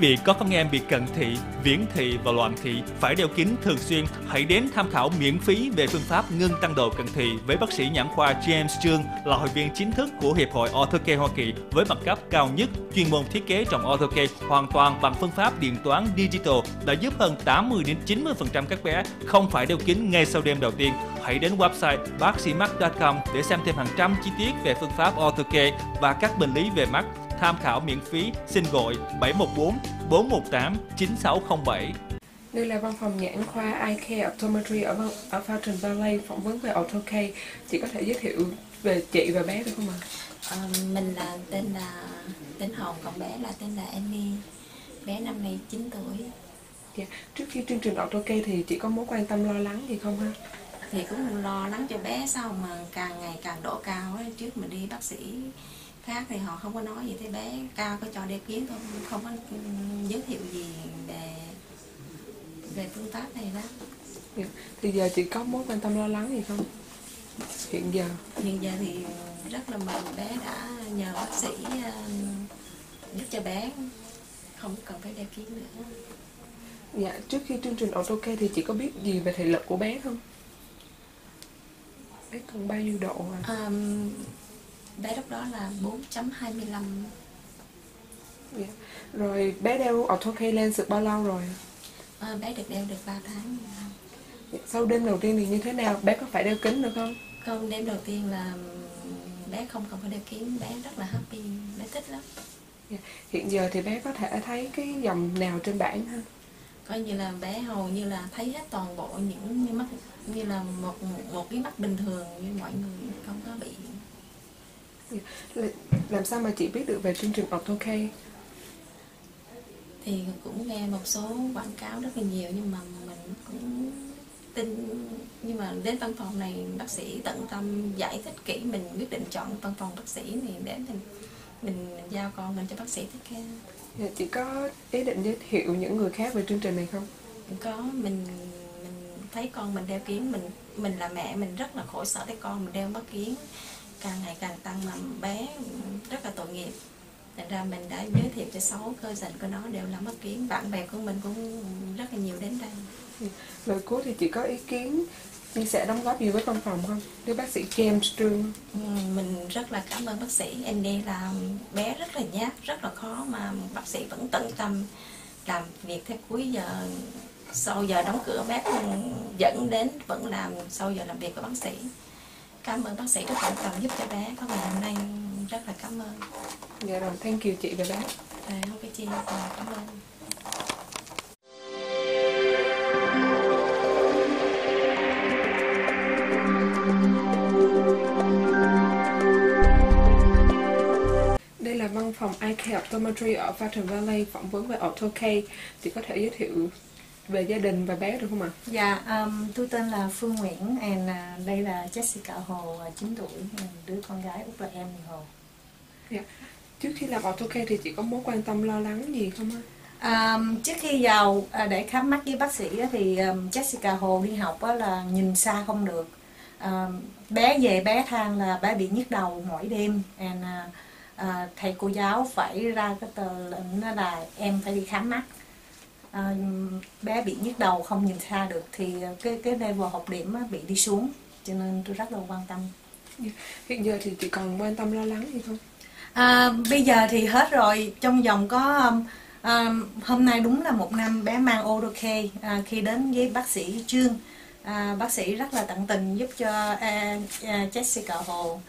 vị có con em bị cận thị, viễn thị và loạn thị phải đeo kính thường xuyên, hãy đến tham khảo miễn phí về phương pháp ngưng tăng độ cận thị với bác sĩ nhãn khoa James Trương là hội viên chính thức của Hiệp hội Orthocare Hoa Kỳ với bằng cấp cao nhất, chuyên môn thiết kế trong Orthocare hoàn toàn bằng phương pháp điện toán digital đã giúp hơn 80 đến 90% các bé không phải đeo kính ngay sau đêm đầu tiên. Hãy đến website bác sĩ mắt.com để xem thêm hàng trăm chi tiết về phương pháp Orthocare và các bệnh lý về mắt tham khảo miễn phí xin gọi 714 418 9607. Đây là văn phòng nhãn khoa Eye Care Optometry ở, ở Fountain Valley phỏng vấn về AutoK. Chị có thể giới thiệu về chị và bé được không ạ? À, mình là tên là tên Hồng, còn bé là tên là Annie. Bé năm nay 9 tuổi. Dạ. Trước khi chương trình AutoK thì chị có mối quan tâm lo lắng gì không ha? Thì cũng lo lắng cho bé sao mà càng ngày càng độ cao ấy. Trước mình đi bác sĩ khác thì họ không có nói gì thế bé. Cao có cho đeo kiến thôi không có giới thiệu gì về về phương pháp này đó dạ. thì giờ chị có mối quan tâm lo lắng gì không? Hiện giờ. Hiện giờ thì rất là mừng bé đã nhờ bác sĩ giúp cho bé. Không cần phải đeo kiến nữa. Dạ trước khi chương trình auto care thì chị có biết gì về thể lực của bé không? Bé cần bao nhiêu độ à? Um, bé lúc đó là 4.25 yeah. rồi bé đeo autocay lens được bao lâu rồi? À, bé được đeo được 3 tháng sau đêm đầu tiên thì như thế nào? Bé có phải đeo kính được không? Không đêm đầu tiên là bé không cần phải đeo kính. Bé rất là happy bé thích lắm. Yeah. hiện giờ thì bé có thể thấy cái dòng nào trên bảng ha? Coi như là bé hầu như là thấy hết toàn bộ những như mắt như là một một cái mắt bình thường như mọi người không có bị làm sao mà chị biết được về chương trình AutoK? Thì cũng nghe một số quảng cáo rất là nhiều nhưng mà mình cũng tin nhưng mà đến văn phòng này bác sĩ tận tâm giải thích kỹ mình quyết định chọn văn phòng bác sĩ thì đến thì mình giao con mình cho bác sĩ thích khen. Dạ, chị có ý định giới thiệu những người khác về chương trình này không? Có mình mình thấy con mình đeo kiến mình mình là mẹ mình rất là khổ sở thấy con mình đeo mắt kiến càng ngày càng tăng mà bé rất là tội nghiệp. Thành ra mình đã giới thiệu cho sáu cơ dành của nó đều là mất kiến. Bạn bè của mình cũng rất là nhiều đến đây. Lời cuối thì chị có ý kiến chia sẻ đóng góp gì với văn phòng không? Với bác sĩ James Trương ừ, mình rất là cảm ơn bác sĩ. Em đi làm bé rất là nhát rất là khó mà bác sĩ vẫn tận tâm làm việc theo cuối giờ. Sau giờ đóng cửa bác dẫn đến vẫn làm sau giờ làm việc của bác sĩ cảm ơn bác sĩ đã tận tâm giúp cho bé. Có ngày hôm nay. Rất là cảm ơn. Dạ rồi thank you chị và bé. À, không có chi. À, cảm ơn. Đây là văn phòng iCare Optometry ở Fountain Valley phỏng vấn về AutoK. Chị có thể giới thiệu về gia đình và bé được không ạ? Dạ, um, tôi tên là Phương Nguyễn and uh, đây là Jessica Hồ, uh, 9 tuổi, đứa con gái út là em Hồ. Dạ. Trước khi làm AutoCare thì chị có mối quan tâm lo lắng gì không ạ? Um, trước khi vào uh, để khám mắt với bác sĩ thì um, Jessica Hồ đi học là nhìn xa không được. Um, bé về bé than là bé bị nhức đầu mỗi đêm and uh, uh, thầy cô giáo phải ra cái tờ lệnh là em phải đi khám mắt à, bé bị nhức đầu không nhìn xa được thì cái cái level học điểm bị đi xuống. Cho nên tôi rất là quan tâm. Hiện giờ thì chị còn quan tâm lo lắng gì không? À, bây giờ thì hết rồi. Trong vòng có à, hôm nay đúng là một năm bé mang Odoke à, khi đến với bác sĩ Trương. À, bác sĩ rất là tận tình giúp cho à, à, Jessica Hồ.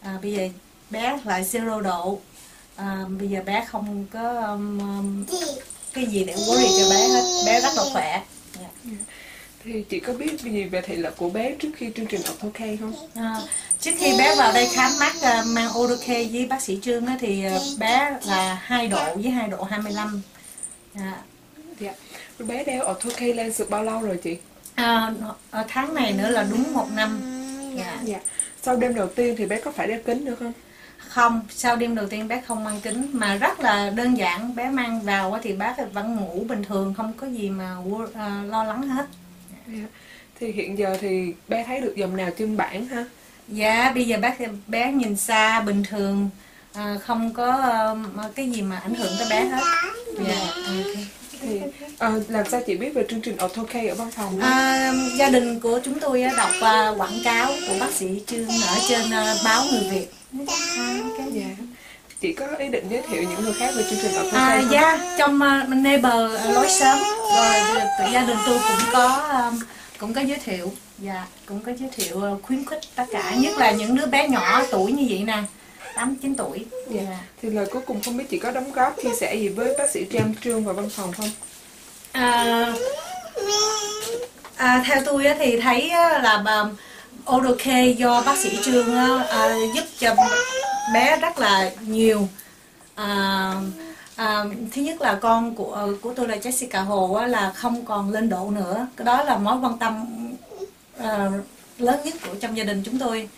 À, bây giờ bé lại zero độ. À, bây giờ bé không có um, cái gì để worry cho bé hết bé rất là khỏe yeah. Dạ. thì chị có biết gì về thị lực của bé trước khi chương trình OK không? À, trước khi bé vào đây khám mắt uh, mang OK với bác sĩ Trương á, thì uh, bé là 2 độ với 2 độ 25 à. dạ. bé đeo OK lên được bao lâu rồi chị? À, ở tháng này nữa là đúng một năm dạ. dạ. sau đêm đầu tiên thì bé có phải đeo kính nữa không? Không sau đêm đầu tiên bé không mang kính mà rất là đơn giản bé mang vào thì bác vẫn ngủ bình thường không có gì mà uh, lo lắng hết. Dạ. thì hiện giờ thì bé thấy được dòng nào trên bảng ha dạ bây giờ bác bé nhìn xa bình thường à, không có um, cái gì mà ảnh hưởng tới bé hết dạ ok thì ờ, làm sao chị biết về chương trình AutoK ở văn phòng À, gia đình của chúng tôi đọc à, quảng cáo của bác sĩ Trương ở trên à, báo Người Việt. Dạ. Chị có ý định giới thiệu những người khác về chương trình AutoK À, dạ, trong uh, neighbor à, lối sớm rồi tự gia đình tôi cũng có um, cũng có giới thiệu. Dạ cũng có giới thiệu uh, khuyến khích tất cả nhất là những đứa bé nhỏ tuổi như vậy nè tám chín tuổi. Dạ. thì lời cuối cùng không biết chị có đóng góp chia sẻ gì với bác sĩ Trang Trương và văn phòng không? À, à, theo tôi thì thấy là bà OK do bác sĩ Trương à, giúp cho bé rất là nhiều. À, à, thứ nhất là con của của tôi là Jessica Hồ á, là không còn lên độ nữa. Cái đó là mối quan tâm à, lớn nhất của trong gia đình chúng tôi.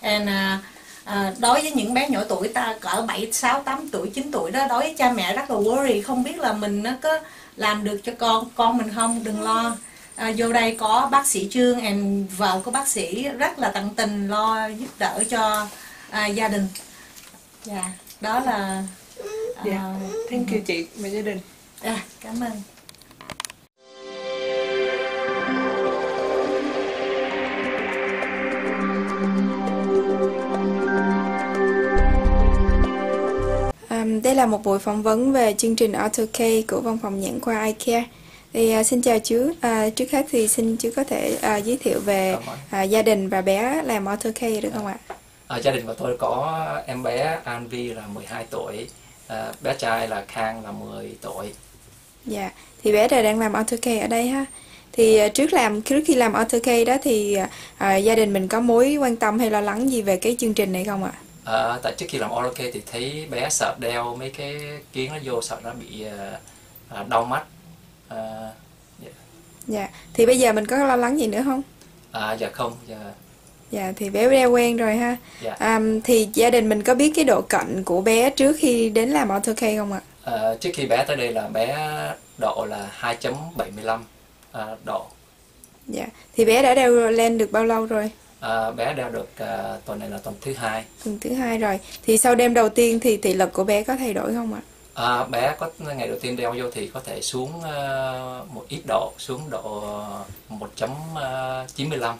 And, à, à, đối với những bé nhỏ tuổi ta cỡ 7, 6, 8 tuổi, 9 tuổi đó đối với cha mẹ rất là worry không biết là mình nó có làm được cho con con mình không đừng lo à, vô đây có bác sĩ Trương and vợ của bác sĩ rất là tận tình lo giúp đỡ cho à, gia đình dạ đó là à, Dạ. thank you chị và gia đình à, cảm ơn đây là một buổi phỏng vấn về chương trình AutoK của văn phòng nhãn khoa iCare. Thì uh, xin chào chú. Uh, trước hết thì xin chú có thể uh, giới thiệu về uh, gia đình và bé làm AutoK được không ạ? À, gia đình của tôi có em bé An Vi là 12 tuổi, à, bé trai là Khang là 10 tuổi. Dạ. Thì bé đều đang làm AutoK ở đây ha. Thì uh, trước làm trước khi làm AutoK đó thì uh, gia đình mình có mối quan tâm hay lo lắng gì về cái chương trình này không ạ? À, tại trước khi làm Oracle thì thấy bé sợ đeo mấy cái kiến nó vô sợ nó bị à, à, đau mắt. À, dạ. Dạ. Thì bây giờ mình có lo lắng gì nữa không? à, dạ không, dạ, Dạ thì bé đeo quen rồi ha. dạ. Um, thì gia đình mình có biết cái độ cận của bé trước khi đến làm AutoK không ạ? À, trước khi bé tới đây là bé độ là 2.75 à, độ. Dạ. Thì bé đã đeo lên được bao lâu rồi? À, bé đeo được à, tuần này là tuần thứ hai. Tuần thứ hai rồi. Thì sau đêm đầu tiên thì thị lực của bé có thay đổi không ạ? À, bé có ngày đầu tiên đeo vô thì có thể xuống à, một ít độ, xuống độ 1.95.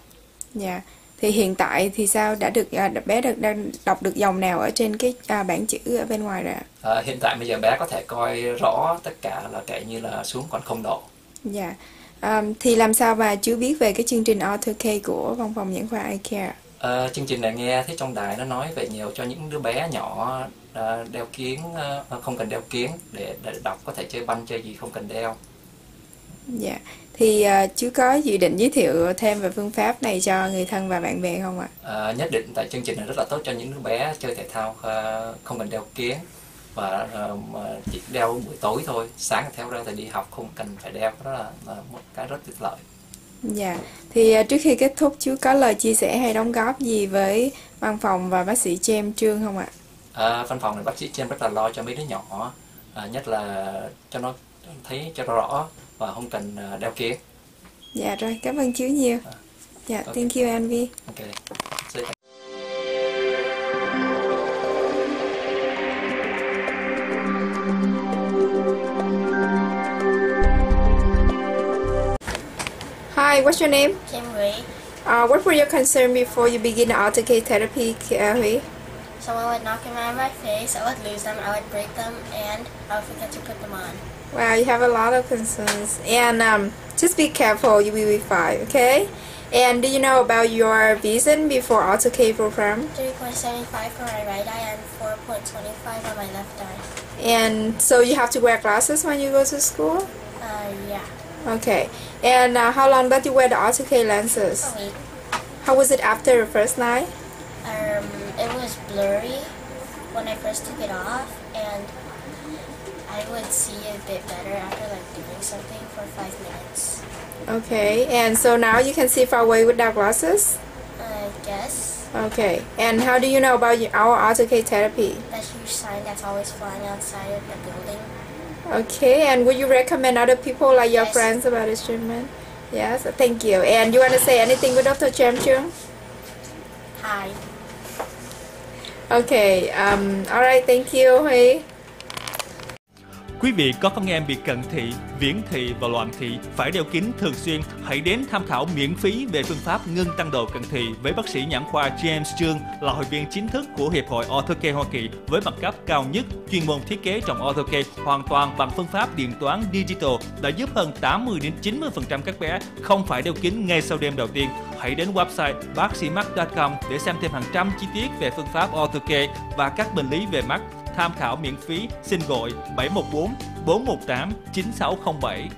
Dạ. Thì hiện tại thì sao đã được à, bé được đang đọc được dòng nào ở trên cái à, bảng chữ ở bên ngoài rồi ạ? À, hiện tại bây giờ bé có thể coi rõ tất cả là kể như là xuống còn không độ. Dạ. Um, thì làm sao mà chú biết về cái chương trình AutoK của văn phòng nhãn khoa iCare? À, chương trình này nghe thấy trong đài nó nói về nhiều cho những đứa bé nhỏ à, đeo kiến à, không cần đeo kiến để, để đọc có thể chơi banh chơi gì không cần đeo. Dạ. Thì à, chú có dự định giới thiệu thêm về phương pháp này cho người thân và bạn bè không ạ? À, nhất định tại chương trình này rất là tốt cho những đứa bé chơi thể thao à, không cần đeo kiến và à, chỉ đeo buổi tối thôi sáng theo ra thì đi học không cần phải đeo đó là, là một cái rất tuyệt lợi Dạ, thì à, trước khi kết thúc chú có lời chia sẻ hay đóng góp gì với văn phòng và bác sĩ James Trương không ạ? à, văn phòng này bác sĩ James rất là lo cho mấy đứa nhỏ à, nhất là cho nó thấy cho nó rõ và không cần à, đeo kiến Dạ rồi, cảm ơn chú nhiều. Dạ, ok. thank you Anvi. ok Hi, what's your name? Kim Hui. Uh, what were your concern before you begin the AutoK therapy, uh, Hui? Someone would knock them out of my face, I would lose them, I would break them, and I would forget to put them on. Wow, you have a lot of concerns. And um, just be careful, you will be fine, okay? And do you know about your vision before AutoK program? 3.75 for my right eye and 4.25 on my left eye. And so you have to wear glasses when you go to school? Uh, yeah. Okay. And uh, how long did you wear the AutoK lenses? Week. How was it after the first night? Um, it was blurry when I first took it off, and I would see a bit better after like doing something for five minutes. Okay. And so now you can see far away without glasses? I guess Okay. And how do you know about your- our AutoK therapy? that huge sign that's always flying outside of the building. Okay. And would you recommend other people like your Yes. friends about this treatment? Yes. Thank you. And you want to say anything with Dr. Cham Chung? Hi. Okay, um, alright, thank you Huy. Quý vị có con em bị cận thị, viễn thị và loạn thị phải đeo kính thường xuyên, hãy đến tham khảo miễn phí về phương pháp ngưng tăng độ cận thị với bác sĩ nhãn khoa James Trương là hội viên chính thức của Hiệp hội Orthocare Hoa Kỳ với bằng cấp cao nhất, chuyên môn thiết kế trong Orthocare hoàn toàn bằng phương pháp điện toán digital đã giúp hơn 80 đến 90% các bé không phải đeo kính ngay sau đêm đầu tiên. Hãy đến website bác sĩ mắt.com để xem thêm hàng trăm chi tiết về phương pháp Orthocare và các bệnh lý về mắt tham khảo miễn phí xin gọi 714 418 9607